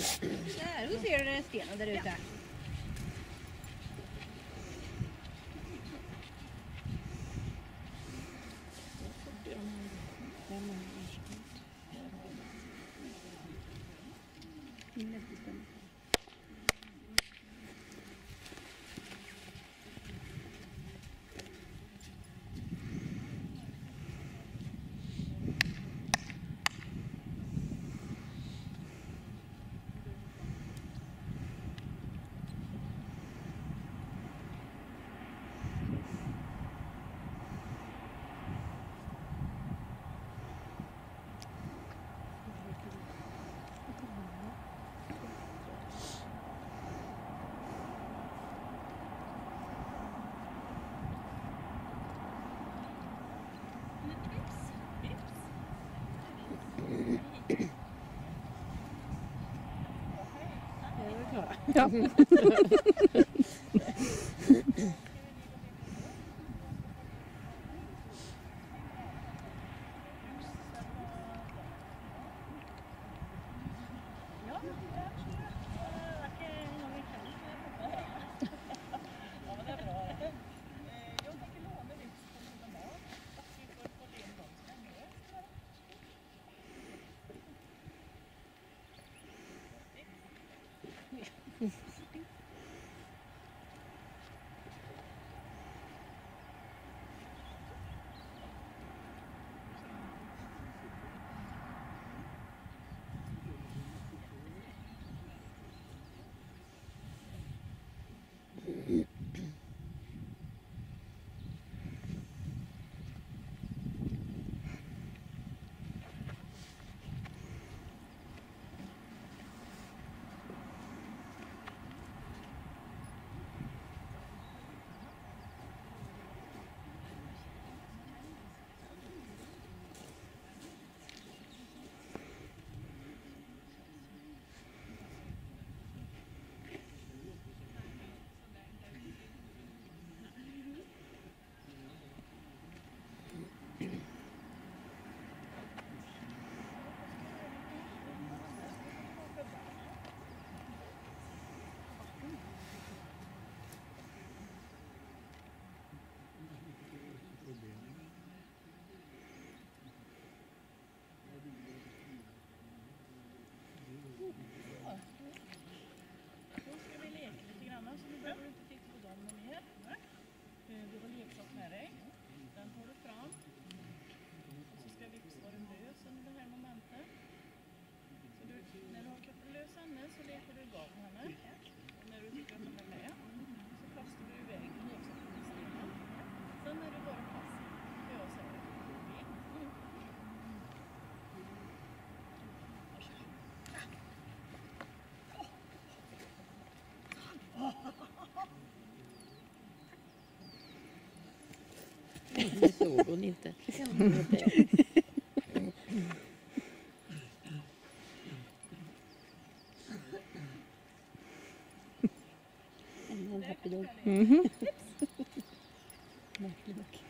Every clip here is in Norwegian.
Där, då ser du stenen där ute. Ja. Wecker. Det såg hon inte. Mm -hmm. Märklig dock.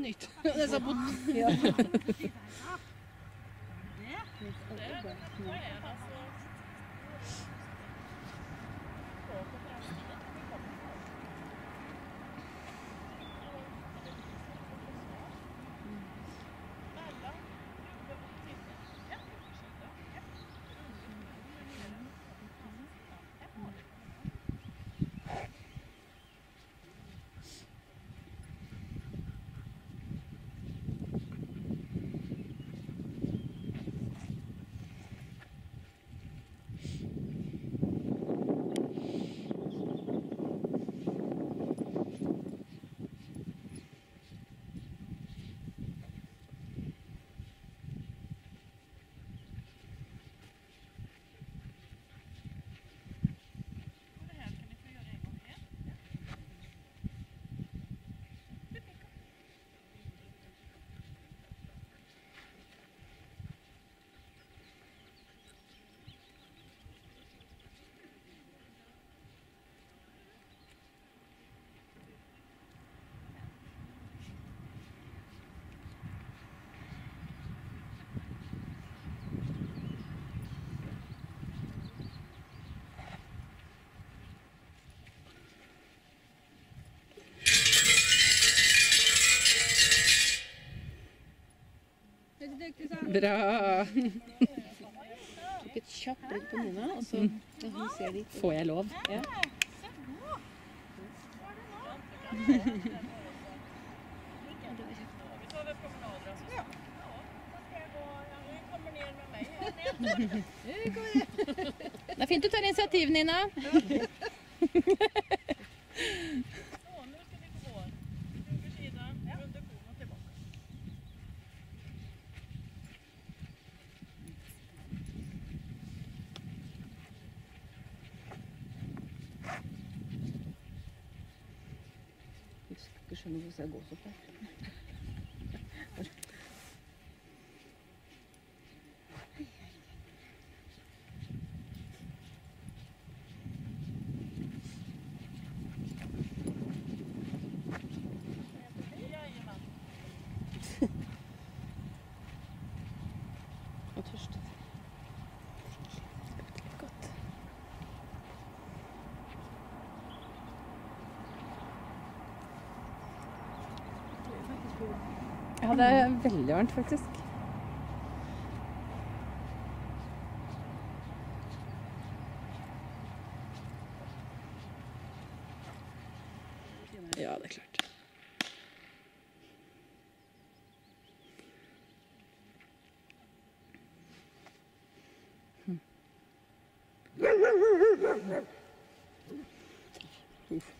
nicht. Das ist kaputt. Ja. Bra. Tok et kjapt blikk på Nina, og så ja, Får jeg lov? Ja. Det er fint du tar initiativ, Nina. você é gostou tá? Ja, det er veldig varmt, faktisk. Ja, det er klart. Hm. Uff.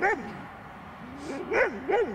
Let's go.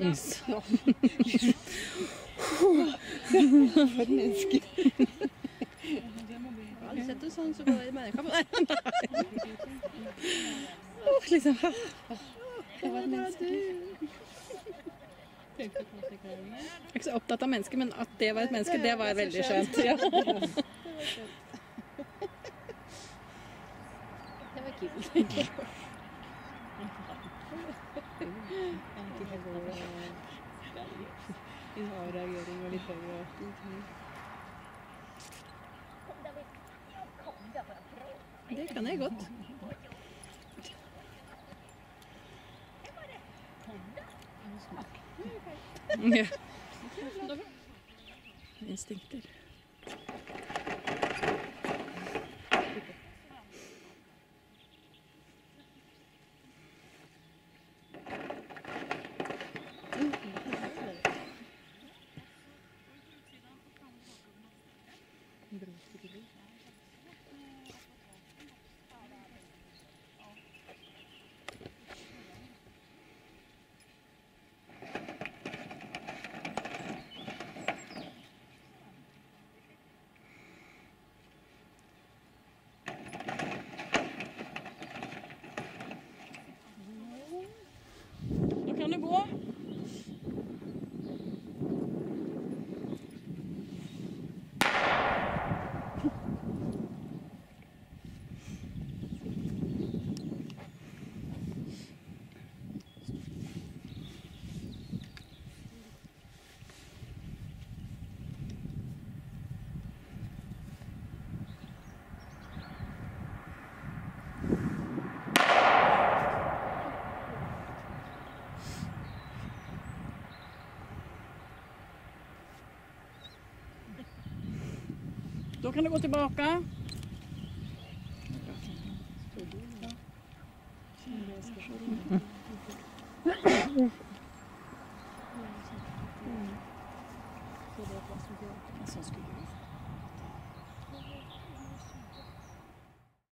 Yes. For et menneske. Har du sett det sånn, så går det i mennesker på deg. Åh, liksom. Det var et menneske. Jeg er ikke så opptatt av mennesker, men at det var et menneske, det var veldig skjønt. Ja. Det var kult. Litt avreagering reagering og litt høy og Det kan jeg godt. Instinkter. Då Då kan du gå tillbaka.